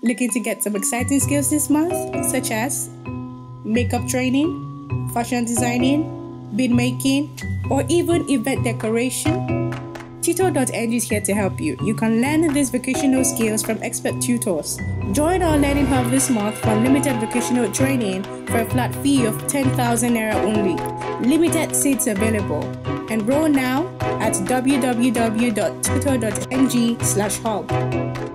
Looking to get some exciting skills this month, such as makeup training, fashion designing, bead making, or even event decoration? Tutor.ng is here to help you. You can learn these vocational skills from expert tutors. Join our Learning Hub this month for limited vocational training for a flat fee of 10,000 Naira only. Limited seats available. Enroll now at www.tutor.ng slash hub.